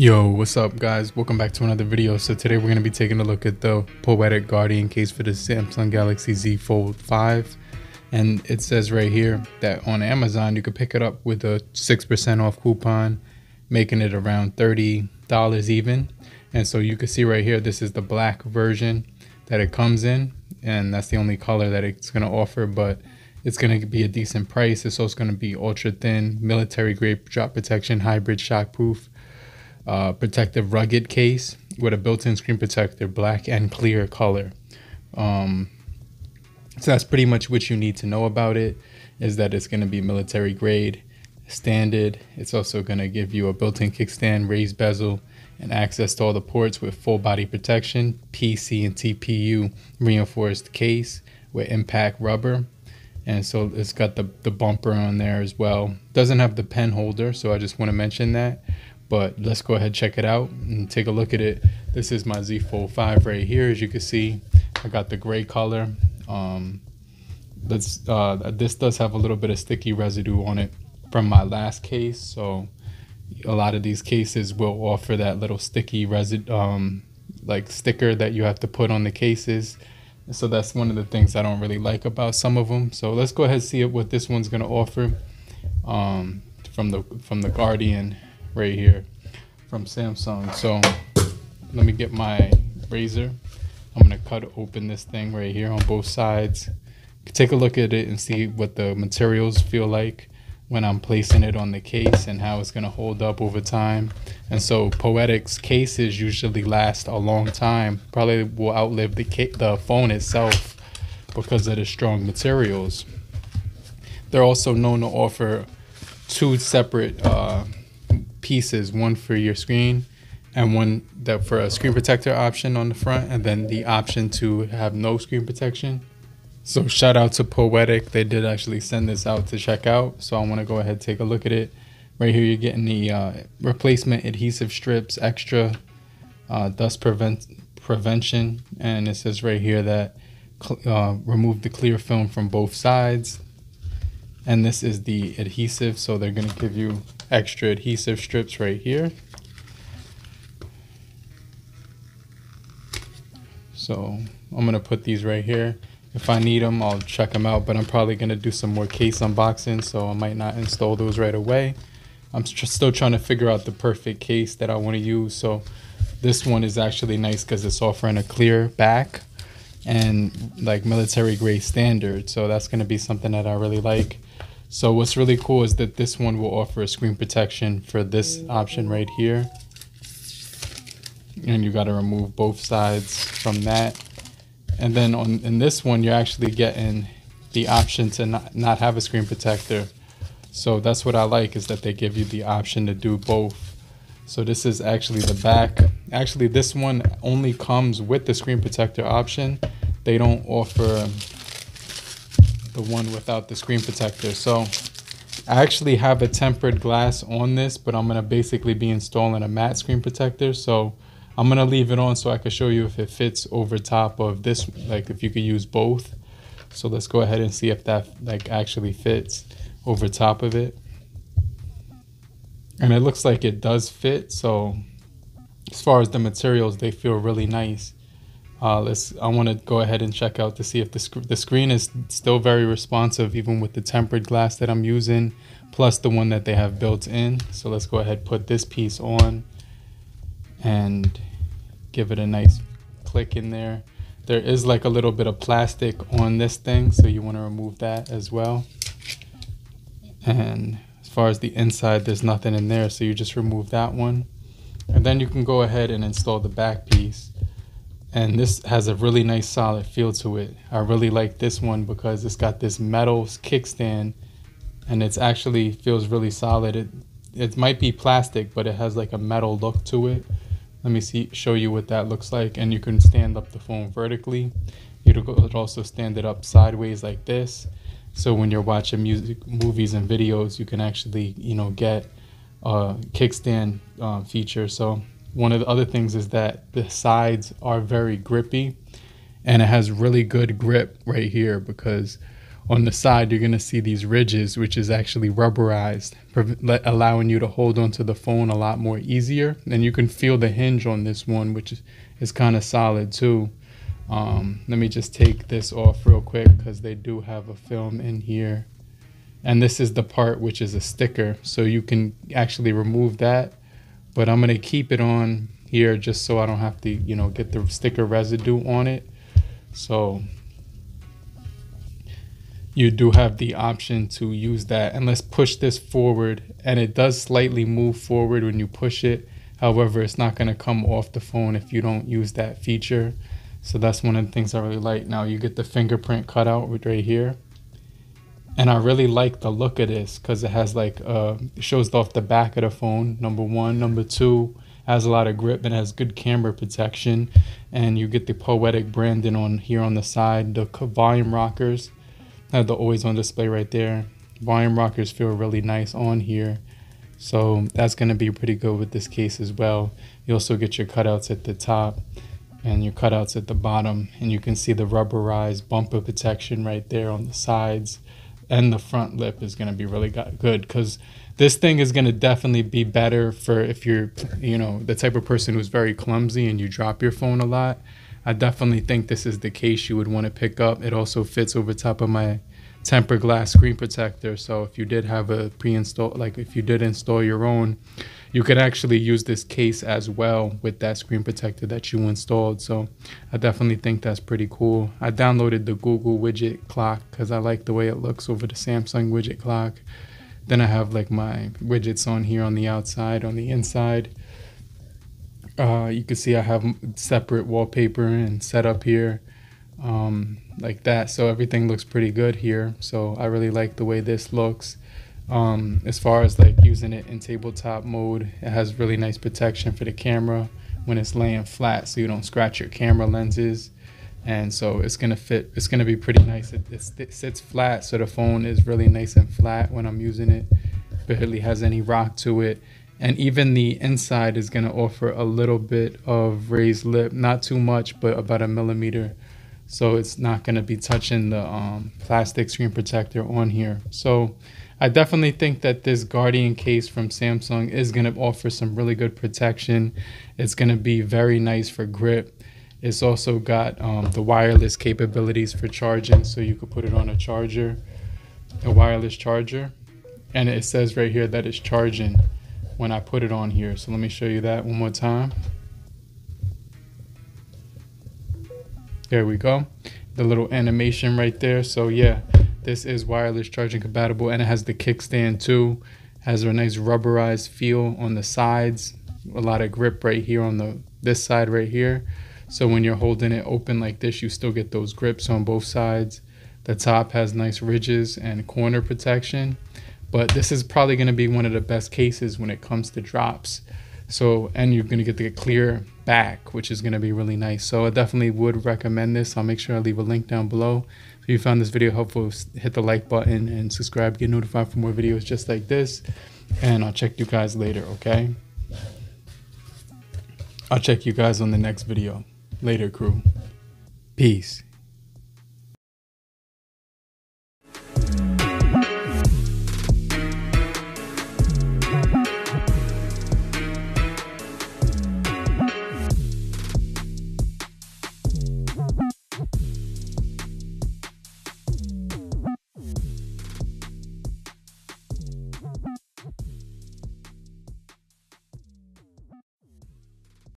Yo, what's up guys? Welcome back to another video. So today we're going to be taking a look at the Poetic Guardian case for the Samsung Galaxy Z Fold 5. And it says right here that on Amazon you could pick it up with a 6% off coupon, making it around $30 even. And so you can see right here, this is the black version that it comes in. And that's the only color that it's going to offer, but it's going to be a decent price. It's also going to be ultra thin, military grade drop protection, hybrid shock proof uh, protective rugged case with a built-in screen protector, black and clear color. Um, so that's pretty much what you need to know about it. Is that it's going to be military grade, standard. It's also going to give you a built-in kickstand, raised bezel, and access to all the ports with full body protection, PC and TPU reinforced case with impact rubber. And so it's got the, the bumper on there as well. Doesn't have the pen holder, so I just want to mention that but let's go ahead check it out and take a look at it. This is my z fold 5 right here as you can see. I got the gray color. Um uh this does have a little bit of sticky residue on it from my last case so a lot of these cases will offer that little sticky residue um like sticker that you have to put on the cases. So that's one of the things i don't really like about some of them so let's go ahead and see what this one's going to offer um from the from the guardian right here from Samsung. So let me get my razor. I'm gonna cut open this thing right here on both sides. Take a look at it and see what the materials feel like when I'm placing it on the case and how it's gonna hold up over time. And so Poetic's cases usually last a long time, probably will outlive the, the phone itself because of the strong materials. They're also known to offer two separate uh, pieces, one for your screen and one that for a screen protector option on the front and then the option to have no screen protection. So shout out to Poetic. They did actually send this out to check out. So I want to go ahead and take a look at it. Right here you're getting the uh, replacement adhesive strips, extra uh, dust prevent prevention. And it says right here that uh, remove the clear film from both sides. And this is the adhesive. So they're going to give you extra adhesive strips right here. So I'm gonna put these right here. If I need them, I'll check them out, but I'm probably gonna do some more case unboxing, so I might not install those right away. I'm still trying to figure out the perfect case that I wanna use. So this one is actually nice because it's offering a clear back and like military grade standard. So that's gonna be something that I really like. So what's really cool is that this one will offer a screen protection for this mm. option right here. And you got to remove both sides from that. And then on in this one, you're actually getting the option to not, not have a screen protector. So that's what I like is that they give you the option to do both. So this is actually the back. Actually, this one only comes with the screen protector option. They don't offer the one without the screen protector. So I actually have a tempered glass on this, but I'm gonna basically be installing a matte screen protector. So I'm gonna leave it on so I can show you if it fits over top of this, like if you could use both. So let's go ahead and see if that like actually fits over top of it. And it looks like it does fit. So as far as the materials, they feel really nice. Uh, let's. I want to go ahead and check out to see if the sc the screen is still very responsive, even with the tempered glass that I'm using, plus the one that they have built in. So let's go ahead put this piece on, and give it a nice click in there. There is like a little bit of plastic on this thing, so you want to remove that as well. And as far as the inside, there's nothing in there, so you just remove that one. And then you can go ahead and install the back piece and this has a really nice solid feel to it. I really like this one because it's got this metal kickstand and it's actually feels really solid. It it might be plastic, but it has like a metal look to it. Let me see show you what that looks like and you can stand up the phone vertically. You could also stand it up sideways like this. So when you're watching music, movies and videos, you can actually, you know, get a kickstand uh, feature. So one of the other things is that the sides are very grippy and it has really good grip right here because on the side, you're going to see these ridges, which is actually rubberized, allowing you to hold onto the phone a lot more easier. And you can feel the hinge on this one, which is, is kind of solid too. Um, let me just take this off real quick because they do have a film in here. And this is the part which is a sticker. So you can actually remove that. But I'm going to keep it on here just so I don't have to, you know, get the sticker residue on it. So you do have the option to use that and let's push this forward and it does slightly move forward when you push it. However it's not going to come off the phone if you don't use that feature. So that's one of the things i really like. Now you get the fingerprint cutout right here and i really like the look of this because it has like uh shows off the back of the phone number one number two has a lot of grip and has good camera protection and you get the poetic branding on here on the side the volume rockers have the always on display right there. Volume rockers feel really nice on here. So that's going to be pretty good with this case as well. You also get your cutouts at the top and your cutouts at the bottom. And you can see the rubberized bumper protection right there on the sides. And the front lip is going to be really good because this thing is going to definitely be better for if you're, you know, the type of person who's very clumsy and you drop your phone a lot. I definitely think this is the case you would want to pick up. It also fits over top of my temper glass screen protector. So if you did have a pre-install, like if you did install your own, you could actually use this case as well with that screen protector that you installed. So I definitely think that's pretty cool. I downloaded the Google widget clock because I like the way it looks over the Samsung widget clock. Then I have like my widgets on here on the outside, on the inside. Uh, you can see I have separate wallpaper and setup here um, like that. So everything looks pretty good here. So I really like the way this looks. Um, as far as like using it in tabletop mode, it has really nice protection for the camera when it's laying flat so you don't scratch your camera lenses. And so it's gonna fit, it's gonna be pretty nice. It, it sits flat so the phone is really nice and flat when I'm using it. Barely has any rock to it and even the inside is going to offer a little bit of raised lip not too much but about a millimeter so it's not going to be touching the um, plastic screen protector on here so i definitely think that this guardian case from samsung is going to offer some really good protection it's going to be very nice for grip it's also got um, the wireless capabilities for charging so you could put it on a charger a wireless charger and it says right here that it's charging when I put it on here. So let me show you that one more time. There we go. The little animation right there. So yeah, this is wireless charging compatible and it has the kickstand too. Has a nice rubberized feel on the sides. A lot of grip right here on the this side right here. So when you're holding it open like this, you still get those grips on both sides. The top has nice ridges and corner protection but this is probably going to be one of the best cases when it comes to drops. So, and you're going to get the clear back, which is going to be really nice. So I definitely would recommend this. I'll make sure I leave a link down below. If you found this video helpful, hit the like button and subscribe, get notified for more videos just like this. And I'll check you guys later, okay? I'll check you guys on the next video. Later, crew. Peace.